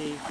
the